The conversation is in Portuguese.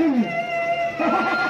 Brasil!